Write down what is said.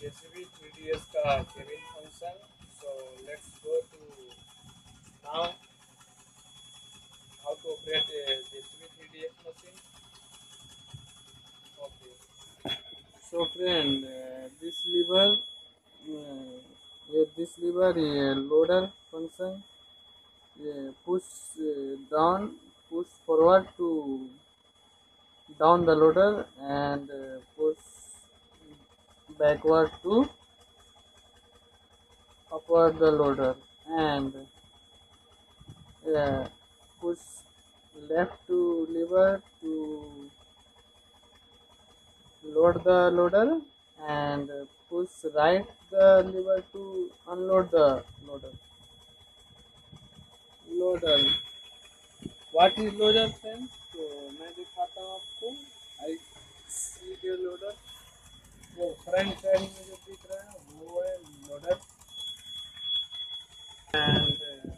JCB three D S का cabin function so let's go to now how to operate JCB three D S machine okay so friend uh, this lever uh, yeah, this lever uh, loader function yeah, push uh, down push forward to down the loader and uh, push backward to upward the loader and yeah, push left to lever to load the loader and push right the lever to unload the loader loader what is loader friends तो मैं दिखाता हूँ आपको I see the loader वो front side में जो दिख रहा है वो है लोडर एंड